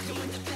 Fucking with the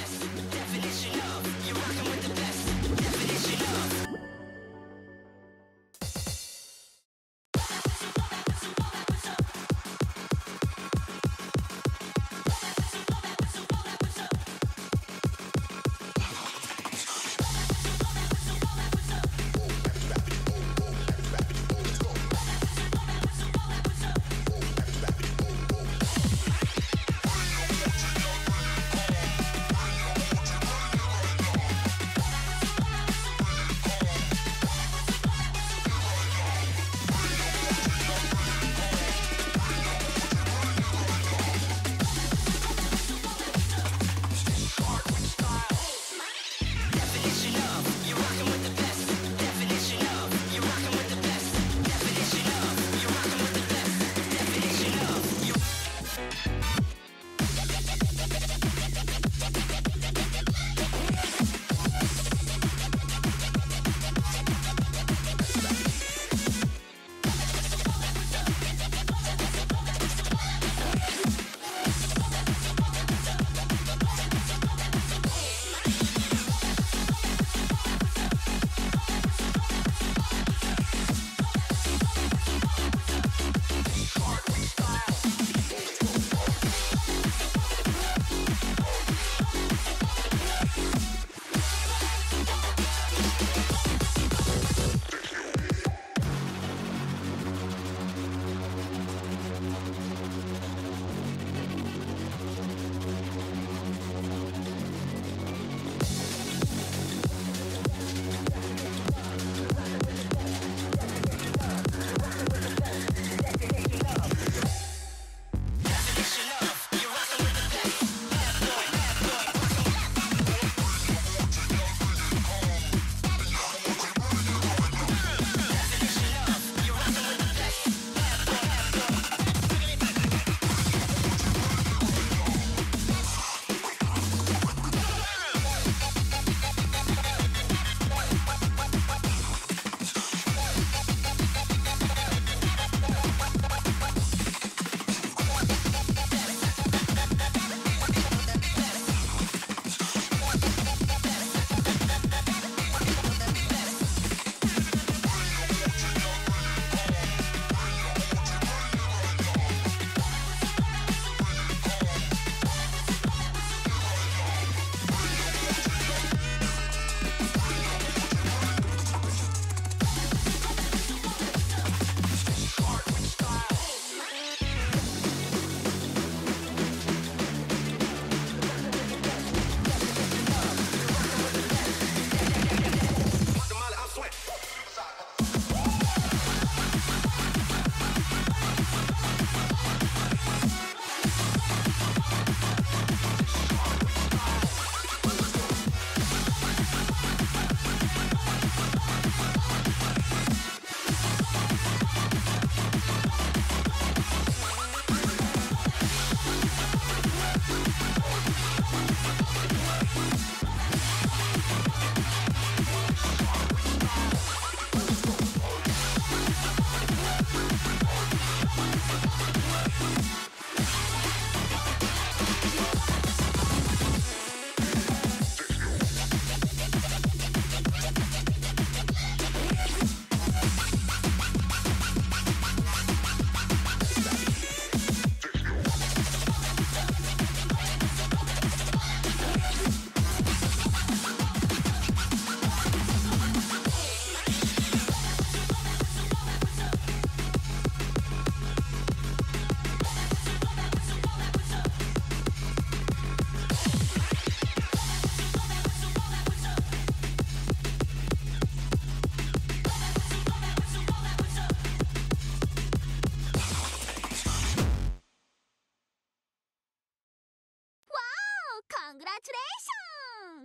ングラチュレーシ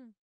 ョン